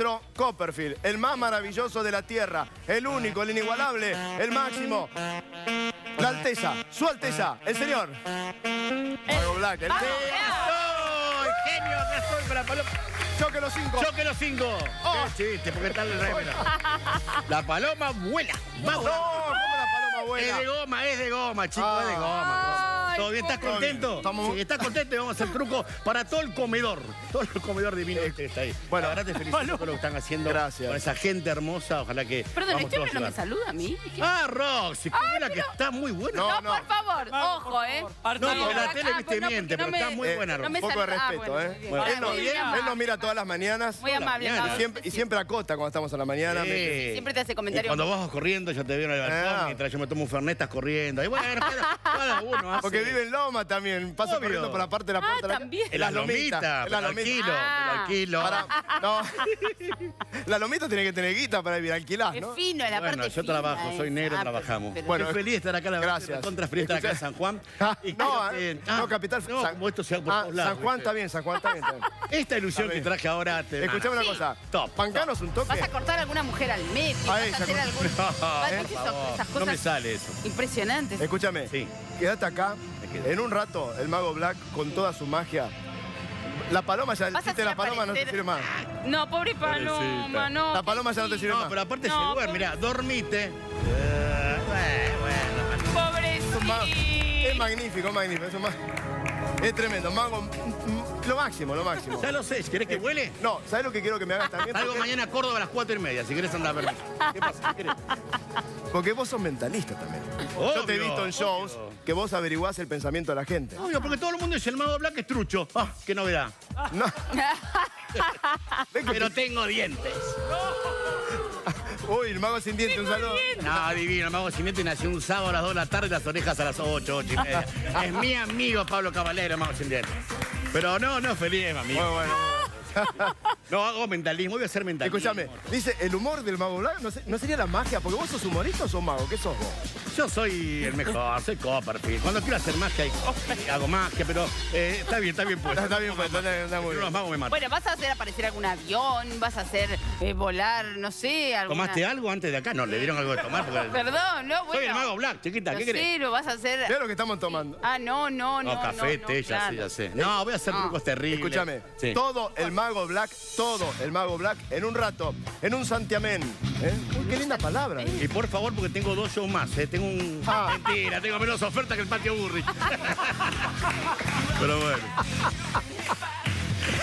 Pero Copperfield, el más maravilloso de la Tierra, el único, el inigualable, el máximo. La Alteza, su Alteza, el señor. Mago Black, el ¡Oh, genio! Acá estoy para Paloma. choque los cinco. ¡Choque los cinco! Oh. ¡Qué chiste! Porque está el rey. La paloma vuela. Va No. ¿cómo la paloma Es buena? de goma, es de goma, chicos, es de goma. ¿Todo bien? ¿Estás contento? Estamos- Sí, ¿estás contento? Y vamos a hacer truco para todo el comedor. Todo el comedor divino este que está ahí. Bueno. verdad te felicito por lo que están haciendo. Gracias. Con esa gente hermosa. Ojalá que. Perdón, vamos ¿este todos hombre no me saluda a mí? ¿Qué? Ah, Roxy, mira que está muy buena. No, No, por favor, ojo, ¿eh? No, porque la tele, ah, viste, no, miente, pero está muy buena, no Roxy. me Un poco de saluda- ah, respeto, bueno, ¿eh? él, nos, mira todas las mañanas Muy amable. y siempre, y siempre acota cuando estamos a la mañana. Sí. Siempre te hace comentarios. Cuando vas corriendo, yo te veo en el balcón, Ah. mientras yo me tomo un fernet, estás corriendo. Y bueno, cada, cada uno hace. Vive en Loma también, pasa Obvio. corriendo por la parte de la Ah, puerta de la también. En las lomitas, en pero lomitas. alquilo, Ah. pero alquilo. Para- no. la lomita tiene que tener guita para vivir alquilar, Es ¿no? fino, la Bueno, parte yo trabajo, fina, soy eh. negro, Ah, trabajamos. pero- Bueno, Qué feliz de estar acá, la verdad, gracias. Contra feliz estar acá en. San Juan. Ah, Y no, que- eh, ah, no, capital. No, San- como esto sea por Ah, todos lados, San Juan está bien, San Juan está bien. Esta ilusión que traje ahora te. Escuchame una cosa. Top, Pancanos un toque. ¿Vas a cortar a alguna mujer al medio? Ahí, ¿Vas a hacer algún... No, ¿Vas- por viste eso- favor, esas no me sale eso. impresionantes? Escúchame. Sí. Quédate acá. En un rato, el mago Black, con toda su magia. La paloma ya, Vas a viste, la hacer paloma no te aparecer- sirve más. No, pobre paloma, Pobrecita. no. La paloma ya no te sirve No, más. pero aparte No, se duerme, mirá, dormite. Eh, bueno, bueno. Es, Pobrecito. magnífico, es magnífico. Es, un ma- es tremendo, mago. mm, mm, Lo máximo, lo máximo. Ya lo sé, ¿querés que huele? No, ¿sabes lo que quiero que me hagas también? Salgo Porque, mañana a Córdoba a las cuatro y media, si querés andar a verme. ¿Qué pasa? ¿Qué querés? porque vos sos mentalista también. Yo te he visto en shows obvio. que vos averiguás el pensamiento de la gente. Obvio, porque todo el mundo dice el mago Black es trucho. Ah, qué novedad. No. Pero tengo dientes. Uy, el mago sin diente, un saludo. No, divino, el mago sin dientes nació un sábado a las 2 de la tarde y las orejas a las 8, 8 y media. Es mi amigo Pablo Caballero, el mago sin dientes. Pero no, no feliz, amigo. Muy bueno. No hago mentalismo, voy a hacer mentalismo. Escúchame, dice, el humor del mago Black no, sería la magia, porque vos sos humorista o sos mago, ¿qué sos vos? Yo soy el mejor, soy Copperfield. Cuando quiero hacer magia, hago magia, pero eh, está bien, está bien puesto. Está bien, pues, está, está muy Pero bien. los magos me matan. Bueno, vas a hacer aparecer algún avión, vas a hacer eh, volar, no sé, alguna... ¿Tomaste algo antes de acá? No, le dieron algo de tomar. Porque... Perdón, no, bueno. Soy el mago Black, chiquita, ¿qué querés? sé, lo vas a hacer... Mira lo que estamos tomando. Ah, no, no, no, No, café, no, té, ya claro. sé, ya sé. No, voy a hacer No. trucos terribles. Escúchame, Sí. todo el mago Black, todo el mago Black, en un rato, en un santiamén. ¿eh? Uy, qué linda palabra. Y por favor, porque tengo dos shows más, ¿eh? Tengo un... Ah. Mentira, tengo menos oferta que el patio Burrich. Pero bueno.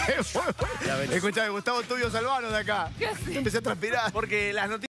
Escuchame, Gustavo Tulio Salvano de acá. ¿Qué haces? Empecé a transpirar. Porque las noticias...